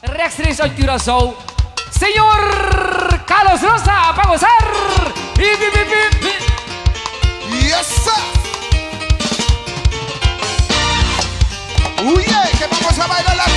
Reacciones Show, señor Carlos Rosa, para gozar. Y, y. Yes, sir. Uy, eh, que vamos a bailar la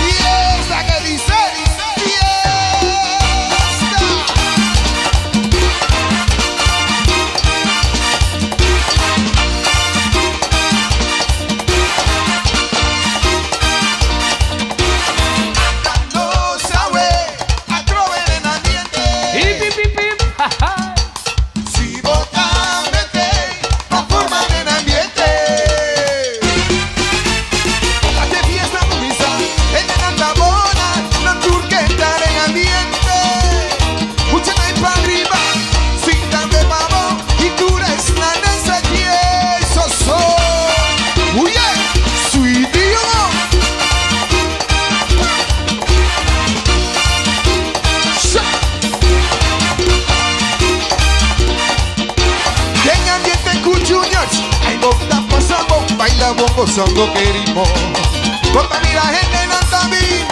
bongo, songo, querimo. Bota mira gente no también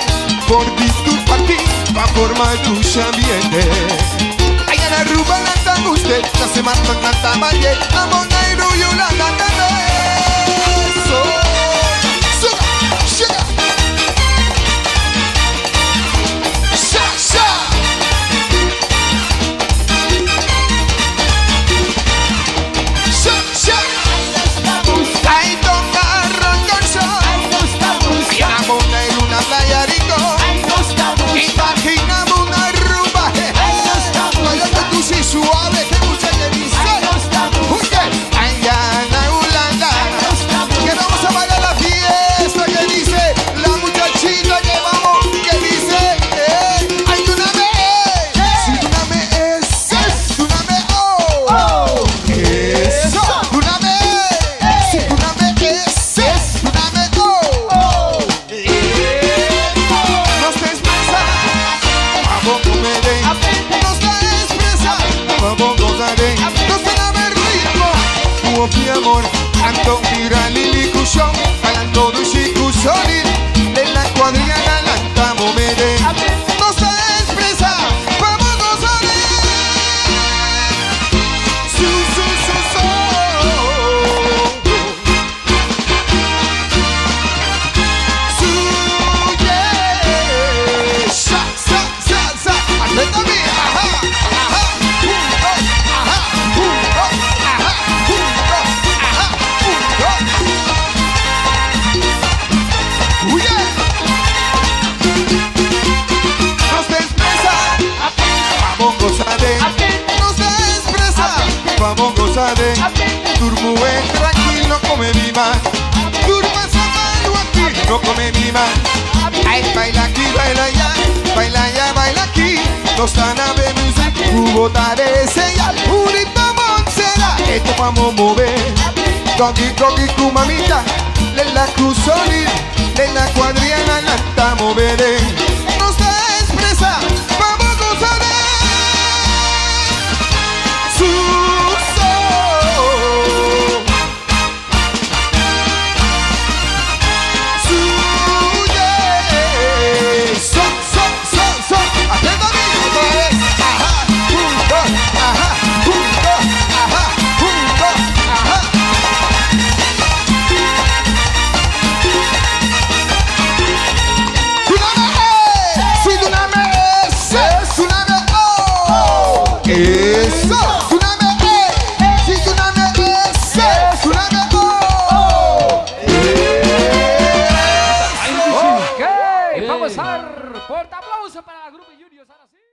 Por ti, tu pati, pa formar tu ambiente. Allá en Aruba, la usted La semana, la tamañe, la vamos gozade eh. Turbu aquí, no come mi más Turba aquí, no come mi más baila aquí, baila allá, baila allá, baila aquí. No está Tosana de music, cubo tare señal Purita monsera, esto vamos a mover. Doggy, doggy, tu mamita Le la cruzolín, le la cuadriana, la estamos moveré. Nos da expresa para la Grupo Juniors, ahora sí.